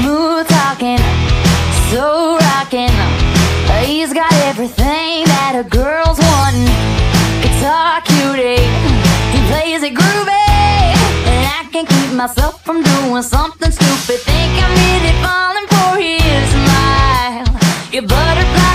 Smooth talking, so rocking. He's got everything that a girl's wanting. Guitar cutie, he plays it groovy. And I can't keep myself from doing something stupid. Think I'm really falling for his smile. Your butterfly.